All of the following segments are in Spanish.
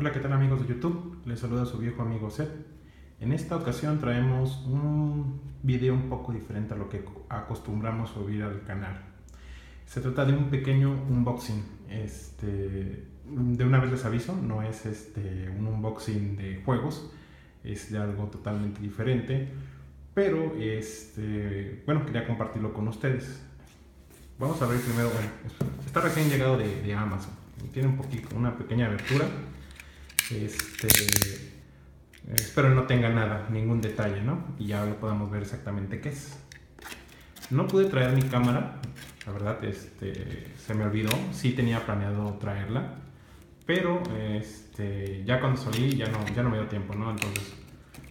Hola, ¿qué tal amigos de YouTube? Les saluda su viejo amigo Seth. En esta ocasión traemos un video un poco diferente a lo que acostumbramos a subir al canal. Se trata de un pequeño unboxing. Este, de una vez les aviso, no es este, un unboxing de juegos, es de algo totalmente diferente. Pero, este, bueno, quería compartirlo con ustedes. Vamos a ver primero, está recién llegado de, de Amazon. Tiene un poquito, una pequeña abertura este, espero no tenga nada, ningún detalle, ¿no? Y ya lo podamos ver exactamente qué es. No pude traer mi cámara, la verdad, este, se me olvidó. Sí tenía planeado traerla, pero este, ya cuando salí ya no, ya no me dio tiempo, ¿no? Entonces,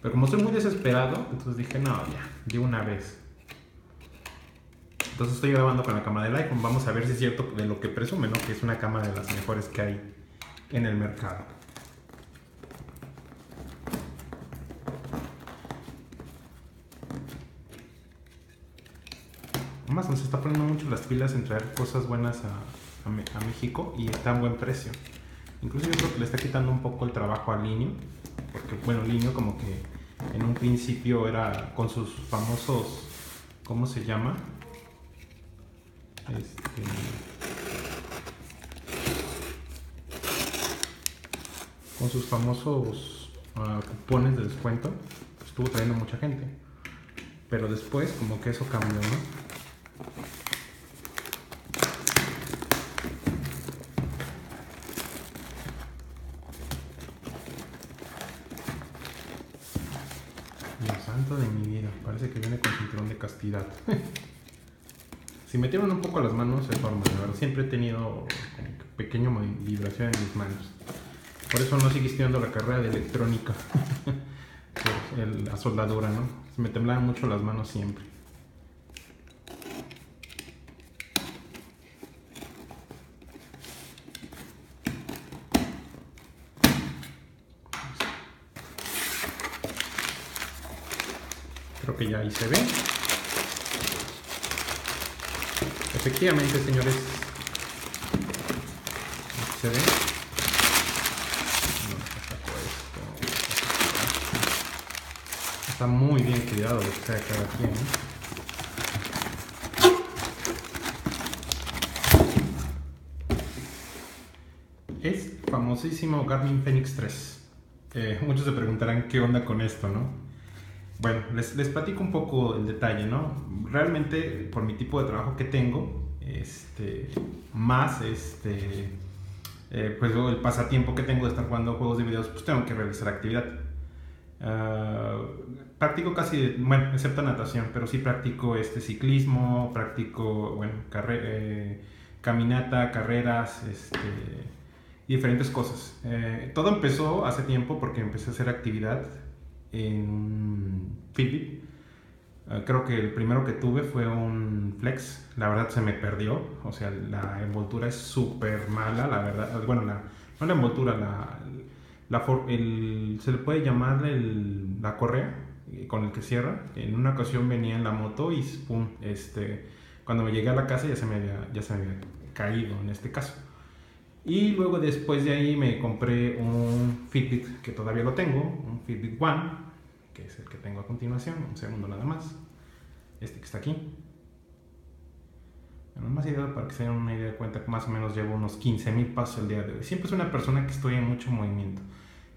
pero como estoy muy desesperado, entonces dije, no, ya, de una vez. Entonces estoy grabando con la cámara del iPhone. Vamos a ver si es cierto de lo que presume, ¿no? Que es una cámara de las mejores que hay en el mercado. Amazon se está poniendo mucho las pilas en traer cosas buenas a, a, México y está a buen precio. Incluso yo creo que le está quitando un poco el trabajo a Linio, porque bueno, Linio como que en un principio era con sus famosos, ¿cómo se llama? Este, con sus famosos uh, cupones de descuento, estuvo trayendo mucha gente. Pero después como que eso cambió, ¿no? Dios santo de mi vida, parece que viene con si me tiran un poco las manos normal, verdad. Siempre he tenido pequeño vibración en mis manos. Por eso no sigo estudiando la carrera de electrónica. Por la soldadura, ¿no? Se me temblaban mucho las manos siempre. Creo que ya ahí se ve. Efectivamente, señores. ¿Se ve? Está muy bien cuidado lo que sea cada quien. Es famosísimo Garmin Fenix 3. Eh, muchos se preguntarán qué onda con esto, ¿no? Bueno, les, platico un poco el detalle, ¿no? Realmente, por mi tipo de trabajo que tengo, este, más este, eh, pues el pasatiempo que tengo de estar jugando juegos de videos, pues tengo que realizar actividad. Uh, practico casi, bueno, excepto natación, pero sí practico este ciclismo, practico, bueno, eh, caminata, carreras, este, diferentes cosas. Eh, todo empezó hace tiempo porque empecé a hacer actividad en un Fitbit. Uh, creo que el primero que tuve fue un Flex. La verdad se me perdió. O sea, la envoltura es súper mala, la verdad. Bueno, la, no la envoltura, la, la se le puede llamar la correa eh, con el que cierra. En una ocasión venía en la moto y pum, este, cuando me llegué a la casa ya se me había, ya se me había caído en este caso. Y luego después de ahí me compré un Fitbit que todavía lo tengo, un Fitbit One, que es el que tengo a continuación, un segundo nada más. Este que está aquí. Bueno, más idea para que se den una idea de cuenta que más o menos llevo unos 15.000 pasos el día de hoy. Siempre soy una persona que estoy en mucho movimiento.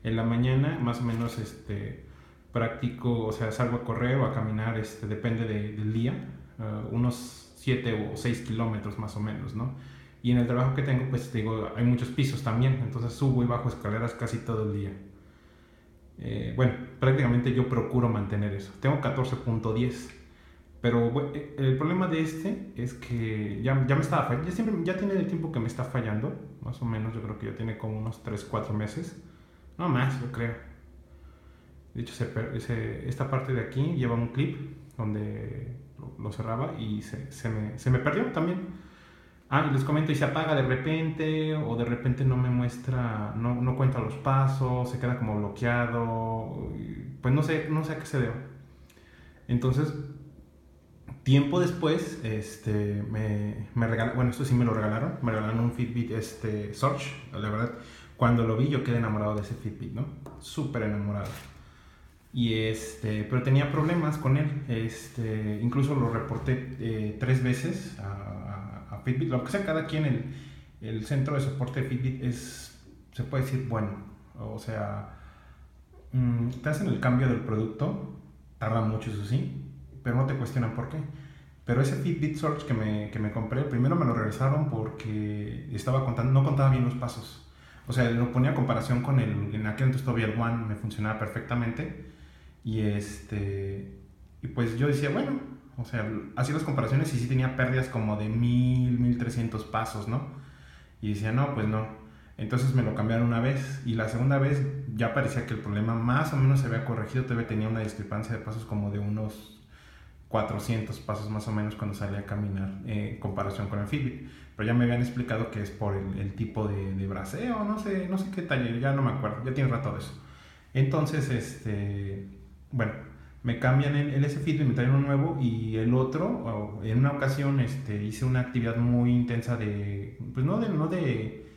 En la mañana más o menos este, practico, o sea, salgo a correr o a caminar, este, depende de, del día, uh, unos 7 o 6 kilómetros más o menos, ¿no? Y en el trabajo que tengo, pues digo, hay muchos pisos también, entonces subo y bajo escaleras casi todo el día. Eh, bueno, prácticamente yo procuro mantener eso. Tengo 14.10, pero eh, el problema de este es que ya, ya me estaba fallando, ya, siempre, ya tiene el tiempo que me está fallando, más o menos, yo creo que ya tiene como unos 3, 4 meses, no más, yo creo. De hecho, se, esta parte de aquí lleva un clip donde lo, lo cerraba y se, se, me, se me perdió también. Ah, les comento, y se apaga de repente, o de repente no me muestra, no, no cuenta los pasos, se queda como bloqueado, pues no sé, no sé a qué se debe. Entonces, tiempo después, este, me, me regalaron, bueno, esto sí me lo regalaron, me regalaron un Fitbit este, Search, la verdad. cuando lo vi yo quedé enamorado de ese Fitbit, ¿no? Súper enamorado. Y este, pero tenía problemas con él. Este, incluso lo reporté eh, tres veces a, Fitbit. Lo que sea, cada quien, el, el centro de soporte de Fitbit es, se puede decir, bueno. O sea, mm, te hacen el cambio del producto, tarda mucho, eso sí, pero no te cuestionan por qué. Pero ese Fitbit Search que me, que me compré, primero me lo regresaron porque estaba contando, no contaba bien los pasos. O sea, lo ponía a comparación con el, en aquel entonces todavía el One me funcionaba perfectamente. Y este, y pues yo decía, bueno, o sea, hacía las comparaciones y sí tenía pérdidas como de 1000, 1300 pasos, ¿no? Y decía, no, pues no. Entonces me lo cambiaron una vez y la segunda vez ya parecía que el problema más o menos se había corregido, todavía tenía una discrepancia de pasos como de unos 400 pasos más o menos cuando salía a caminar eh, en comparación con el Fitbit. Pero ya me habían explicado que es por el, tipo de, de, braceo, no sé, no sé qué taller, ya no me acuerdo, ya tiene rato de eso. Entonces, este, bueno, me cambian el, ese Fitbit, me traen uno nuevo y el otro, en una ocasión este, hice una actividad muy intensa de, pues no de, no de,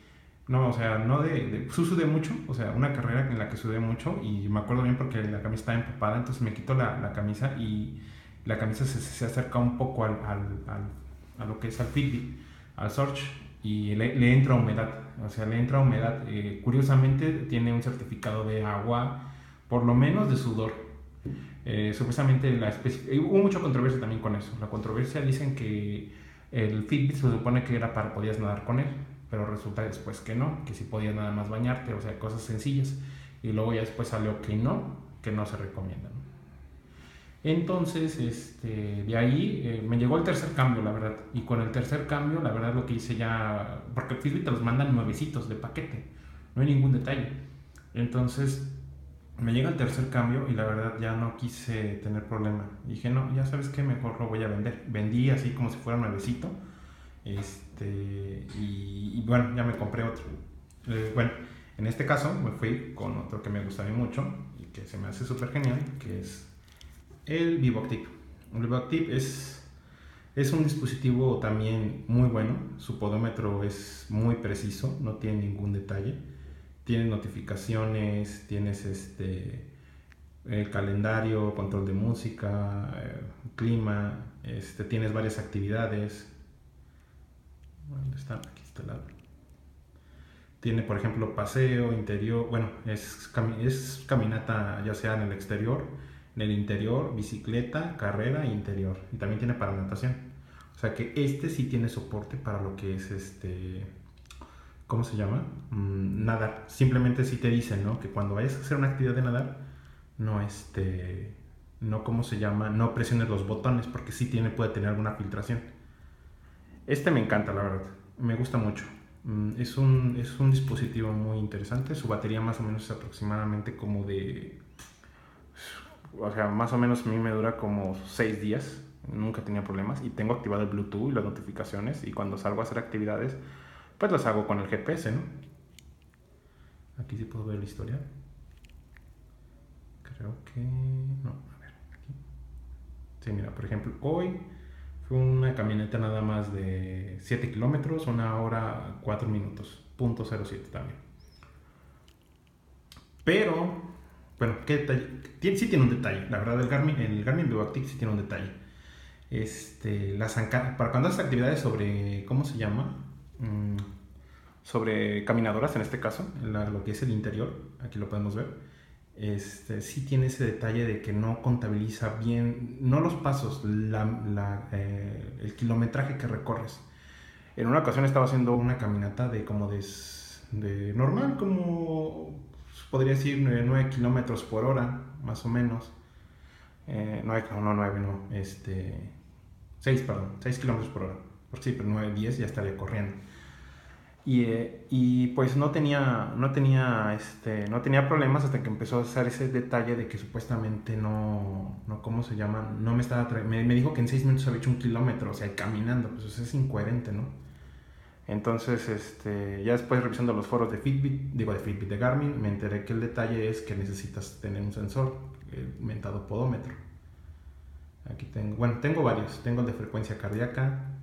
no, o sea, no de, de sudé mucho, o sea, una carrera en la que sudé mucho y me acuerdo bien porque la camisa estaba empapada, entonces me quito la, la camisa y la camisa se, se acerca un poco al, al, a lo que es al Fitbit, al Search, y le, entra humedad. O sea, le entra humedad. Eh, curiosamente tiene un certificado de agua, por lo menos de sudor. Eh, supuestamente la hubo mucha controversia también con eso. La controversia dicen que el Fitbit se supone que era para podías nadar con él, pero resulta después que no, que si podías nada más bañarte, o sea, cosas sencillas. Y luego ya después salió que no, que no se recomienda. Entonces, este, de ahí eh, me llegó el tercer cambio, la verdad. Y con el tercer cambio, la verdad, lo que hice ya. Porque Fitbit te los mandan nuevecitos de paquete, no hay ningún detalle. Entonces, me llega el tercer cambio y la verdad ya no quise tener problema. Dije, no, ya sabes que mejor lo voy a vender. Vendí así como si fuera nuevecito. Este, y, bueno, ya me compré otro. Eh, bueno, en este caso me fui con otro que me gusta mucho y que se me hace súper genial, que es el VivoActive. El VivoActive es, es un dispositivo también muy bueno. Su podómetro es muy preciso, no tiene ningún detalle. Tiene notificaciones, tienes este, el calendario, control de música, eh, clima, este, tienes varias actividades. ¿Dónde están? Aquí está el. Tiene, por ejemplo, paseo, interior, bueno, es, es caminata ya sea en el exterior en el interior, bicicleta, carrera e interior. Y también tiene para natación. O sea que este sí tiene soporte para lo que es este. ¿Cómo se llama? Mm, nadar. Simplemente sí te dicen, ¿no? Que cuando vayas a hacer una actividad de nadar, no este. No, ¿cómo se llama? No presiones los botones porque sí tiene, puede tener alguna filtración. Este me encanta, la verdad. Me gusta mucho. Mm, es un, es un dispositivo muy interesante. Su batería más o menos es aproximadamente como de o sea, más o menos a mí me dura como 6 días, nunca tenía problemas y tengo activado el Bluetooth y las notificaciones y cuando salgo a hacer actividades, pues las hago con el GPS, ¿no? Aquí sí puedo ver la historia. Creo que... No, a ver, aquí. Sí, mira, por ejemplo, hoy fue una camioneta nada más de 7 kilómetros, una hora 4 minutos, punto 07 también. Pero bueno, ¿qué detalle? sí tiene un detalle, la verdad, el Garmin, el Garmin sí tiene un detalle. Este, las para cuando haces actividades sobre, ¿cómo se llama? Mm, sobre caminadoras en este caso, en lo que es el interior, aquí lo podemos ver. Este, sí tiene ese detalle de que no contabiliza bien, no los pasos, la, eh, el kilometraje que recorres. En una ocasión estaba haciendo una caminata de como de, normal, como podría decir 9 kilómetros por hora, más o menos. Eh, 9, no, 9, no, este, 6, perdón, 6 kilómetros por hora. Sí, pero 9, 10 ya estaría corriendo. Y, eh, y, pues no tenía, no, tenía, este, no tenía problemas hasta que empezó a hacer ese detalle de que supuestamente no, no ¿cómo se llama? No me estaba, me, me dijo que en 6 minutos había hecho un kilómetro, o sea, caminando, pues eso es incoherente, ¿no? Entonces, este, ya después revisando los foros de Fitbit, digo de Fitbit, de Garmin, me enteré que el detalle es que necesitas tener un sensor, el mentado podómetro. Aquí tengo, bueno, tengo varios. Tengo el de frecuencia cardíaca,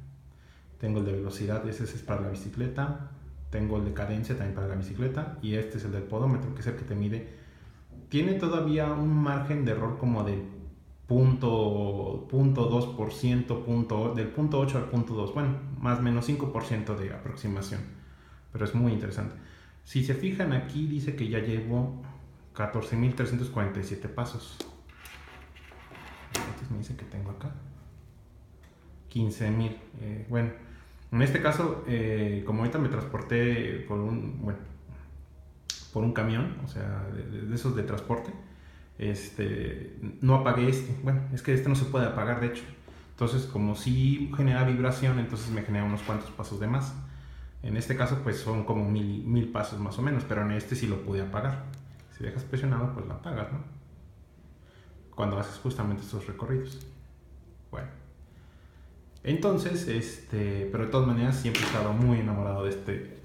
tengo el de velocidad, ese es para la bicicleta. Tengo el de cadencia también para la bicicleta y este es el del podómetro, que es el que te mide. Tiene todavía un margen de error como de punto, punto 2%, punto, del punto 8 al punto 2, bueno, más o menos 5% de aproximación, pero es muy interesante. Si se fijan aquí dice que ya llevo 14.347 pasos. Entonces me dice que tengo acá 15.000. Eh, bueno, en este caso, eh, como ahorita me transporté por un, bueno, por un camión, o sea, de, esos de transporte, este, no apagué este. Bueno, es que este no se puede apagar, de hecho. Entonces, como si genera vibración, entonces me genera unos cuantos pasos de más. En este caso, pues son como mil, mil pasos más o menos, pero en este sí lo pude apagar. Si dejas presionado, pues lo apagas, ¿no? Cuando haces justamente estos recorridos. Bueno. Entonces, este, pero de todas maneras siempre he estado muy enamorado de este,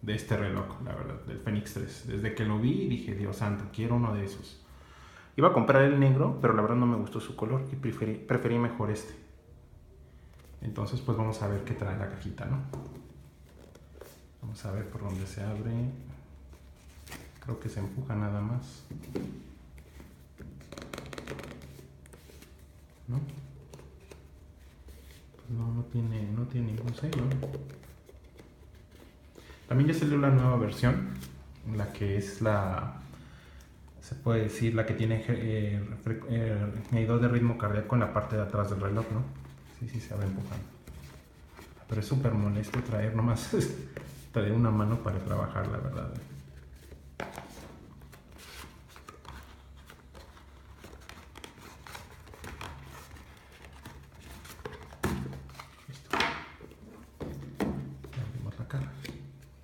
de este reloj, la verdad, del Fenix 3. Desde que lo vi dije, Dios santo, quiero uno de esos. Iba a comprar el negro, pero la verdad no me gustó su color y preferí, preferí mejor este. Entonces, pues vamos a ver qué trae la cajita, ¿no? Vamos a ver por dónde se abre. Creo que se empuja nada más. ¿No? No, no tiene, no tiene ningún sello. También ya salió la nueva versión, la que es la, se puede decir, la que tiene eh, eh, medidor de ritmo cardíaco en la parte de atrás del reloj, ¿no? Sí, sí, se va empujando. Pero es súper molesto traer nomás, traer una mano para trabajar, la verdad.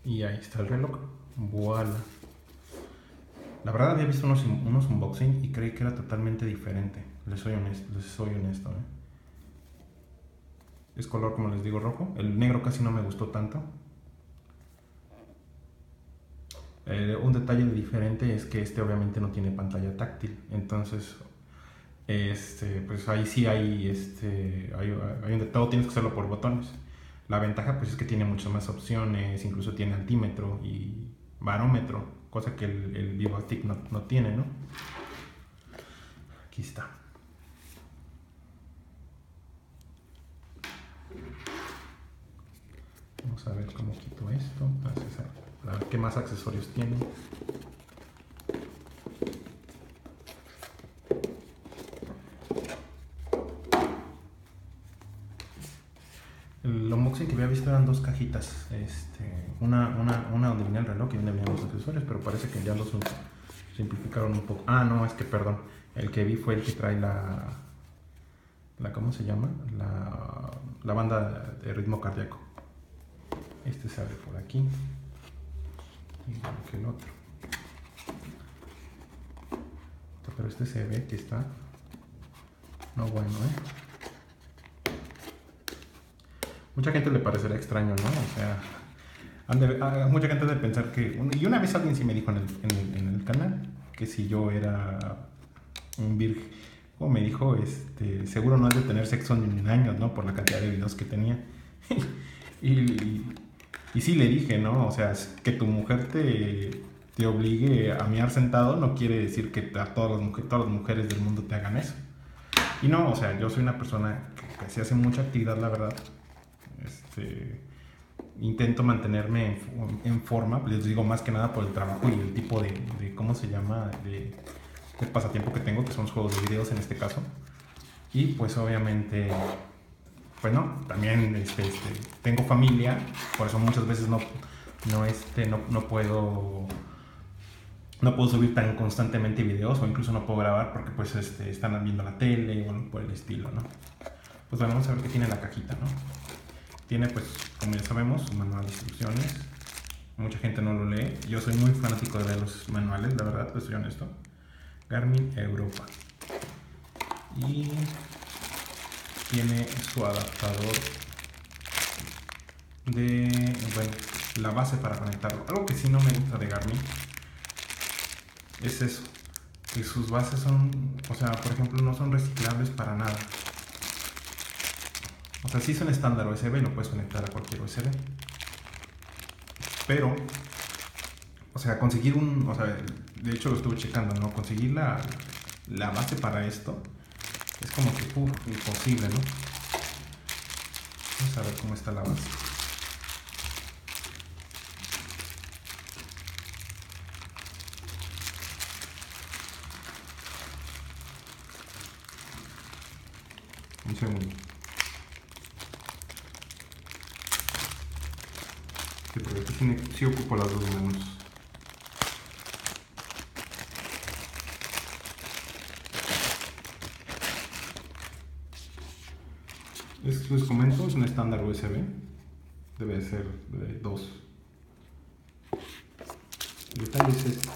Y ahí está el reloj. Voilà. La verdad había visto unos, unos unboxing y creí que era totalmente diferente. Les soy honesto, les soy honesto. ¿eh? Es color, como les digo, rojo. El negro casi no me gustó tanto. Eh, un detalle diferente es que este obviamente no tiene pantalla táctil. Entonces, este, pues ahí sí hay, este, hay, hay un todo tienes que hacerlo por botones. La ventaja pues es que tiene muchas más opciones, incluso tiene altímetro y barómetro, cosa que el, el VivoStick no, no tiene, ¿no? Aquí está. Vamos a ver cómo quito esto. A ver qué más accesorios tiene. Que había visto eran dos cajitas. Este, una, una, una donde venía el reloj y donde venían los accesorios, pero parece que ya los simplificaron un poco. Ah, no, es que perdón. El que vi fue el que trae la. la ¿Cómo se llama? La, la banda de ritmo cardíaco. Este se abre por aquí. Igual que el otro. Pero este se ve que está. No bueno, ¿eh? Mucha gente le parecerá extraño, ¿no? O sea, ah, mucha gente debe pensar que... Y una vez alguien sí me dijo en el, en el, canal que si yo era un virgen, o me dijo, este, seguro no has de tener sexo ni en años, ¿no? Por la cantidad de videos que tenía. y, y, sí le dije, ¿no? O sea, que tu mujer te, te obligue a mirar sentado no quiere decir que a todas las, todas las mujeres del mundo te hagan eso. Y no, o sea, yo soy una persona que, que sí hace mucha actividad, la verdad. Este, intento mantenerme en, forma, les digo más que nada por el trabajo y el tipo de, ¿cómo se llama?, de, pasatiempo que tengo, que son los juegos de videos en este caso. Y pues obviamente, pues también este, este, tengo familia, por eso muchas veces no, no, este, no, no puedo no puedo subir tan constantemente videos o incluso no puedo grabar porque pues este, están viendo la tele o por el estilo, ¿no? Pues vamos a ver qué tiene la cajita, ¿no? Tiene, pues, como ya sabemos, un manual de instrucciones. Mucha gente no lo lee. Yo soy muy fanático de leer los manuales, la verdad, pues soy honesto. Garmin Europa. Y tiene su adaptador de, bueno, la base para conectarlo. Algo que sí no me gusta de Garmin es eso, que sus bases son, o sea, por ejemplo, no son reciclables para nada. O sea, si son estándar USB, lo puedes conectar a cualquier USB. Pero, o sea, conseguir un, o sea, de hecho lo estuve checando, ¿no? Conseguir la, la base para esto es como que, imposible, ¿no? Vamos a ver cómo está la base. Un segundo. Sí, sí ocupo las dos manos. Es, les comento, es un estándar USB. Debe ser de dos. El detalle es este.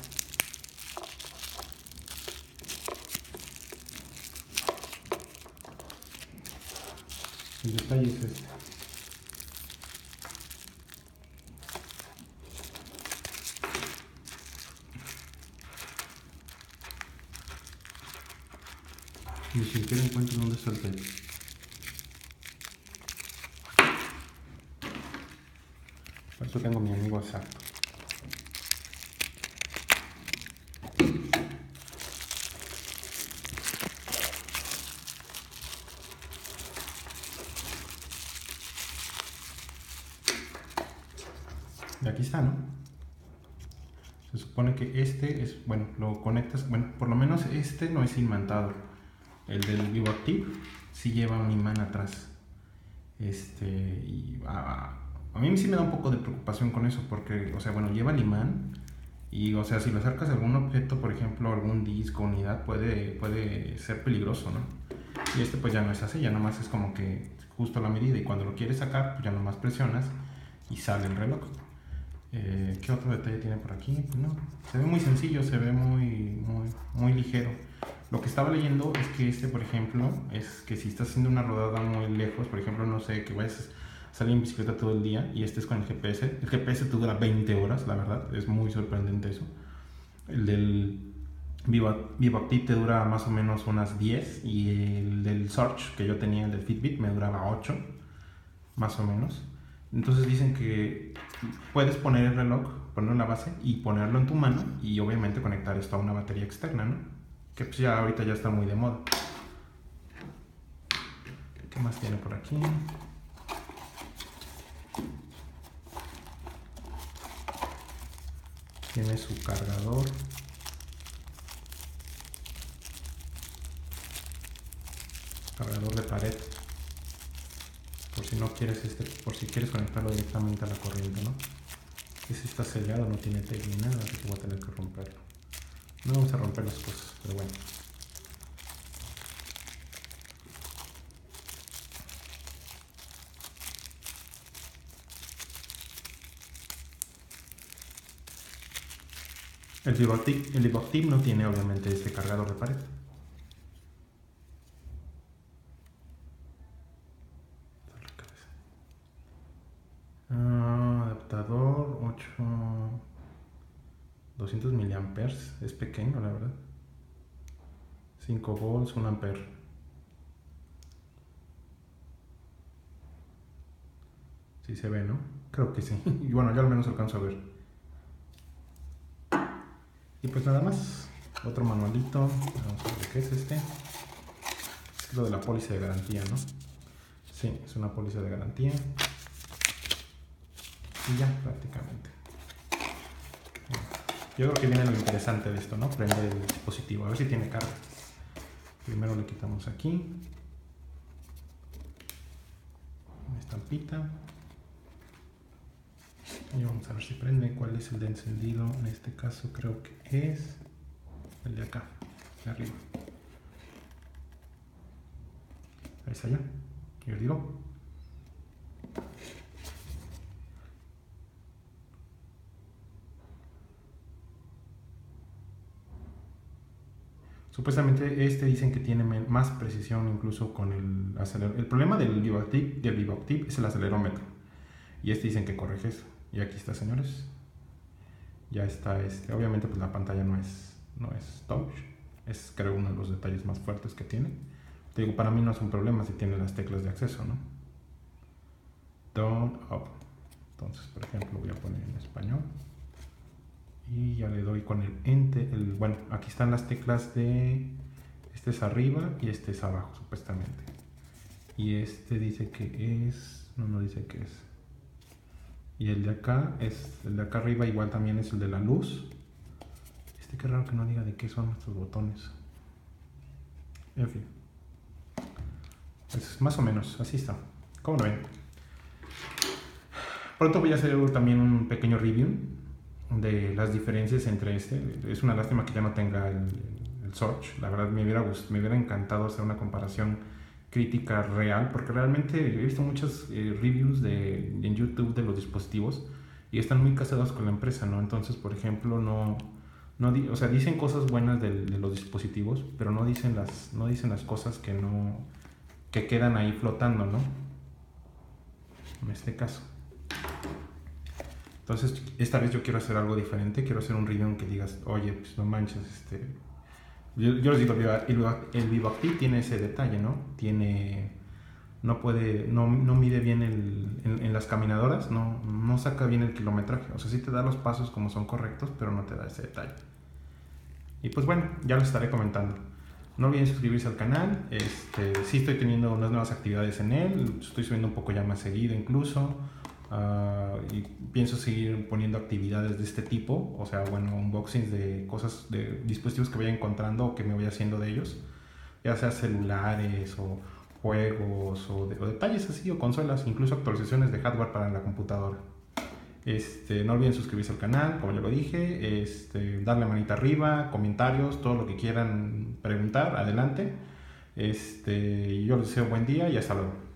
El detalle es este. Siquiera encuentro dónde está el talle. Por eso tengo mi amigo exacto. Y aquí está, ¿no? Se supone que este es, bueno, lo conectas, bueno, por lo menos este no es imantado. El del Vivo Active sí lleva un imán atrás. Este, a mí sí me da un poco de preocupación con eso, porque, o sea, bueno, lleva el imán y, o sea, si lo acercas a algún objeto, por ejemplo, algún disco, unidad, puede, puede ser peligroso, ¿no? Y este pues ya no es así, ya nomás es como que justo la medida y cuando lo quieres sacar, pues ya nomás presionas y sale el reloj. Eh, ¿Qué otro detalle tiene por aquí? Pues no, se ve muy sencillo, se ve muy, muy, muy ligero. Lo que estaba leyendo es que este, por ejemplo, es que si estás haciendo una rodada muy lejos, por ejemplo, no sé, que vayas a salir en bicicleta todo el día y este es con el GPS, el GPS te dura 20 horas, la verdad, es muy sorprendente eso. El del Active te dura más o menos unas 10 y el del Search que yo tenía, el del Fitbit, me duraba 8, más o menos. Entonces dicen que puedes poner el reloj, ponerlo en la base y ponerlo en tu mano y obviamente conectar esto a una batería externa, ¿no? Que pues ya ahorita ya está muy de moda. ¿Qué más tiene por aquí? Tiene su cargador. Cargador de pared por si no quieres este, por si quieres conectarlo directamente a la corriente, ¿no? Ese está sellado, no tiene tape ni nada, así que voy a tener que romperlo. No vamos a romper las cosas, pero bueno. El Vivactive no tiene obviamente este cargador de pared. Ah, adaptador 8 200 miliamperes es pequeño la verdad. 5 volts 1 ampere. Si se ve no creo que sí. Y bueno yo al menos alcanzo a ver. Y pues nada más otro manualito. Vamos a ver qué es este. Es lo de la póliza de garantía no sí es una póliza de garantía. Y ya prácticamente. Yo creo que viene lo interesante de esto, ¿no? Prender el dispositivo, a ver si tiene carga. Primero le quitamos aquí. Una estampita. Y vamos a ver si prende. ¿Cuál es el de encendido? En este caso creo que es el de acá, de arriba. Ahí está ya. Y os digo. Supuestamente este dicen que tiene más precisión incluso con el acelerómetro. El problema del Vivactive, del es el acelerómetro. Y este dicen que corrige eso. Y aquí está, señores. Ya está este. Obviamente pues la pantalla no es, no es touch. Es creo uno de los detalles más fuertes que tiene. Te digo, para mí no es un problema si tiene las teclas de acceso, ¿no? Down, up. Entonces, por ejemplo, voy a poner en español. Y ya le doy con el ente. El, bueno, aquí están las teclas de... Este es arriba y este es abajo, supuestamente. Y este dice que es... No, no dice que es. Y el de acá es... El de acá arriba igual también es el de la luz. Este qué raro que no diga de qué son estos botones. En fin. Pues más o menos, así está. ¿Cómo lo ven? Pronto voy a hacer también un pequeño review de las diferencias entre este. Es una lástima que ya no tenga el, el Search. La verdad me hubiera, me hubiera encantado hacer una comparación crítica real, porque realmente he visto muchas eh, reviews de, en YouTube de los dispositivos y están muy casados con la empresa, ¿no? Entonces, por ejemplo, no, no o sea, dicen cosas buenas de, de, los dispositivos, pero no dicen las, no dicen las cosas que no, que quedan ahí flotando, ¿no? En este caso. Entonces, esta vez yo quiero hacer algo diferente, quiero hacer un review que digas, oye, pues no manches, este... Yo, les digo, el, el VivoActive tiene ese detalle, ¿no? Tiene... No puede, no, no mide bien el, en, en, las caminadoras, no, no saca bien el kilometraje. O sea, sí te da los pasos como son correctos, pero no te da ese detalle. Y pues bueno, ya lo estaré comentando. No olviden suscribirse al canal. Este, sí estoy teniendo unas nuevas actividades en él. Estoy subiendo un poco ya más seguido incluso. Uh, y pienso seguir poniendo actividades de este tipo, o sea, bueno, unboxings de cosas, de dispositivos que vaya encontrando o que me voy haciendo de ellos, ya sea celulares o juegos o, de, o detalles así o consolas, incluso actualizaciones de hardware para la computadora. Este, no olviden suscribirse al canal, como ya lo dije, este, darle manita arriba, comentarios, todo lo que quieran preguntar, adelante. Este, yo les deseo buen día y hasta luego.